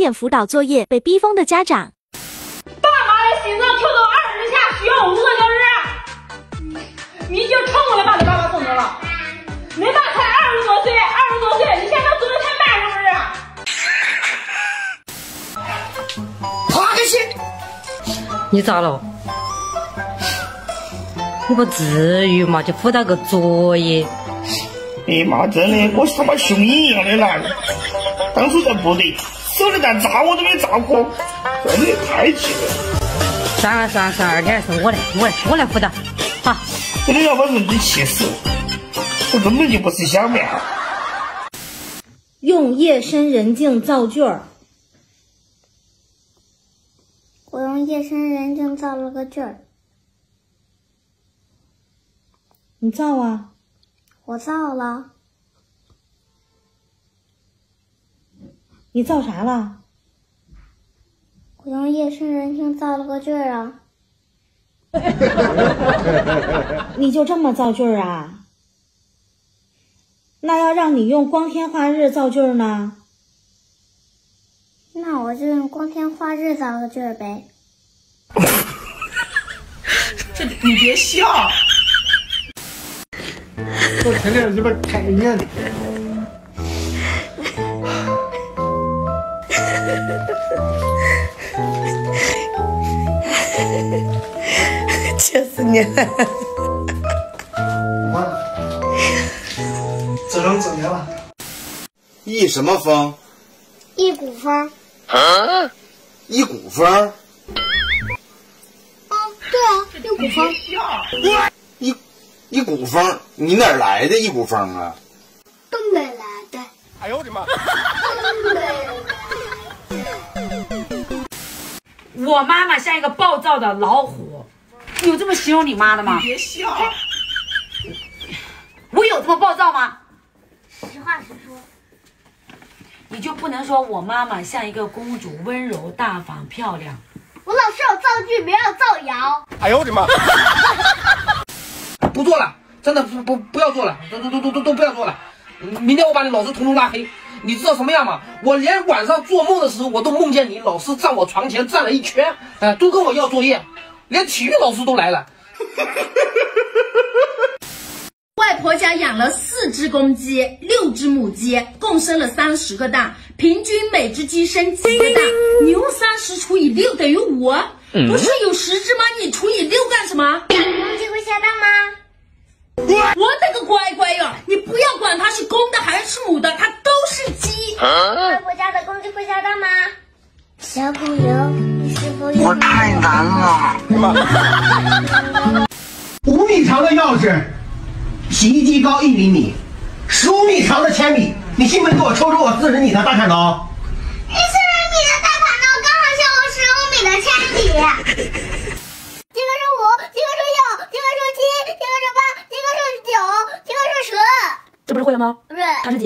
点辅导作业被逼疯的家长。爸妈的心脏跳到二十下需要五个小时，你就成功的把你爸爸送走了。你爸才二十多岁，二十多岁，你现在做的才半小时。爬开心！你咋了？你不至于嘛？就辅导个作业。哎妈，真的，我他妈熊一样的来。当初在部队，手榴弹炸我都没炸过，真的太气了。算了算了算了，二天还是我来，我来，我来辅导。好，我都要把人给气死。我根本就不是小面。用夜深人静造句儿。我用夜深人静造了个句儿。你造啊？我造了。你造啥了？我用夜深人静造了个句儿啊。你就这么造句儿啊？那要让你用光天化日造句儿呢？那我就用光天化日造个句儿呗。这你别笑。我天天鸡巴看着眼气死你了！完了，这种正了。一什么风？一股风。啊？一股风？哦，对啊，一股风。一一股风？你哪儿来的一股风啊？东北来的。哎呦我的妈！东北我妈妈像一个暴躁的老虎，有这么形容你妈的吗？别笑。我有这么暴躁吗？实话实说。你就不能说我妈妈像一个公主，温柔大方、漂亮？我老是有造句，没有造谣。哎呦我的妈！不做了，真的不不不要做了，都都都都都都不要做了。明天我把你老师统统拉黑。你知道什么样吗？我连晚上做梦的时候，我都梦见你老师站我床前站了一圈，哎，都跟我要作业，连体育老师都来了。外婆家养了四只公鸡，六只母鸡，共生了三十个蛋，平均每只鸡生几个蛋？你用三十除以六等于五，不是有十只吗？你除以六干什么？公鸡会下蛋吗？我的个乖乖哟！你不要管它是公的还是母的，它外婆家的公鸡会下蛋吗？小朋友，你是否有？我太难了。五米长的钥匙，洗衣机高一厘米，十五米长的铅笔，你信不信给我抽出我四十米的大砍刀？你四十米的大砍刀刚好像我十五米的铅笔。这个是五，这个是六，这个是七，这个是八，这个是九，这个是十。这不是会了吗？不是。它是几？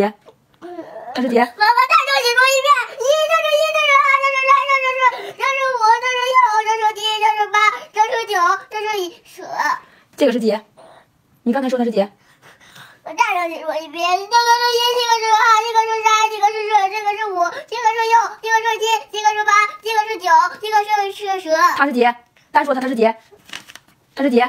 它是几？妈妈再重新说一遍：一，这是一，这是二，这是三，这是四，这是五，这是六，这是七，这是八，这是九，这是十。这个是几？你刚才说的是几？我再重新说一遍：这个是一，这个是二，这个是三，这个是四，这个是五，这个是六，这个是七，这个是八，这个是九，这个是是十。它是几？单说它它是几？它是几？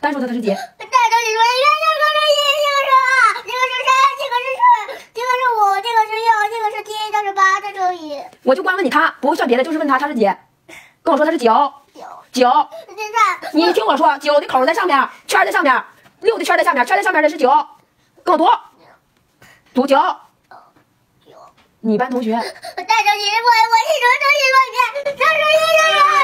单说它它是几？再重新说一遍：这个是一，这个是二，这个是三，这个是四，这个是五，这个是六，这个是七，这是八，这是一。我就光问你他，不会算别的，就是问他他是几？跟我说他是九。九。你听我说，九的口在上面，圈在上面，六的圈在下面，圈在上面的是九。跟我读。读九。九。你班同学。我带着你，我，我是重新说。